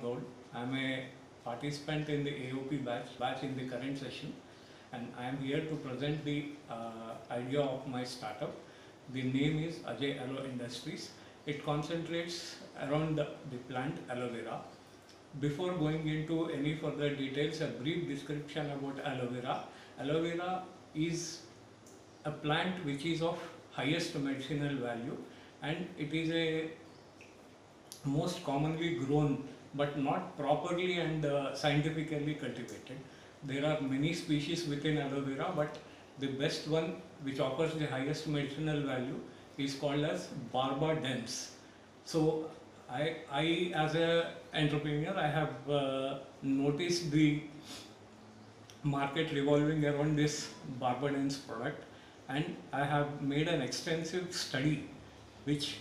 Kumar Goud. I'm a participant in the AOP batch, batch in the current session, and I am here to present the uh, idea of my startup. The name is Ajay Aloe Industries. It concentrates around the, the plant aloe vera. Before going into any further details, a brief description about aloe vera. Aloe vera is a plant which is of highest medicinal value and it is a most commonly grown but not properly and uh, scientifically cultivated. There are many species within aloe vera but the best one which offers the highest medicinal value is called as Barba dens. So I, I as a entrepreneur I have uh, noticed the market revolving around this Barba dens product and I have made an extensive study which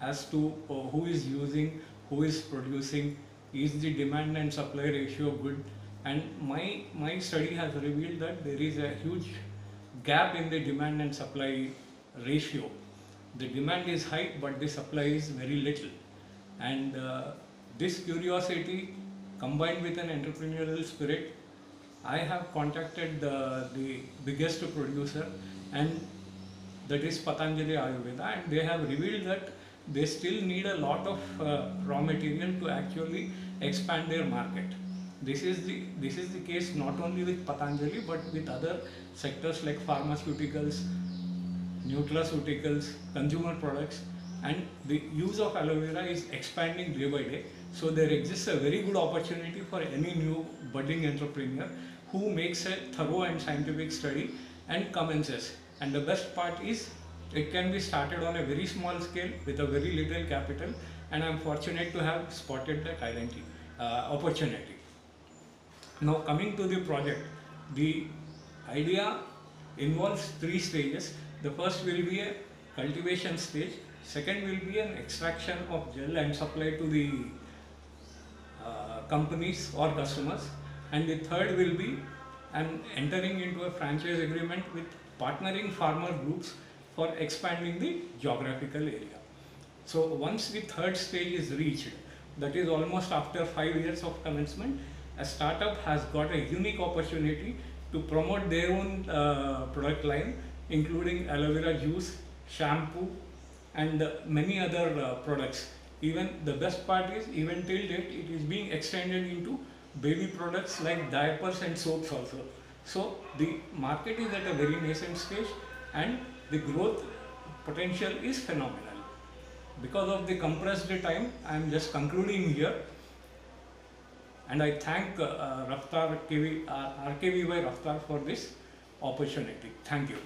as to uh, who is using, who is producing, is the demand and supply ratio good and my, my study has revealed that there is a huge gap in the demand and supply ratio. The demand is high but the supply is very little and uh, this curiosity combined with an entrepreneurial spirit I have contacted the, the biggest producer and that is Patanjali Ayurveda and they have revealed that they still need a lot of uh, raw material to actually expand their market. This is the this is the case not only with Patanjali but with other sectors like pharmaceuticals, nutraceuticals, consumer products and the use of aloe vera is expanding day by day. So there exists a very good opportunity for any new budding entrepreneur who makes a thorough and scientific study and commences. And the best part is it can be started on a very small scale with a very little capital and I'm fortunate to have spotted that identity, uh, opportunity. Now coming to the project, the idea involves three stages. The first will be a cultivation stage, second will be an extraction of gel and supply to the uh, companies or customers and the third will be I'm entering into a franchise agreement with partnering farmer groups for expanding the geographical area. So once the third stage is reached, that is almost after five years of commencement, a startup has got a unique opportunity to promote their own uh, product line, including aloe vera juice, shampoo, and uh, many other uh, products. Even the best part is, even till date, it is being extended into baby products like diapers and soaps also. So the market is at a very nascent stage and the growth potential is phenomenal. Because of the compressed time, I am just concluding here. And I thank uh, uh, RAFTAAR KV, uh, RKVY RAFTAAR for this opportunity. Thank you.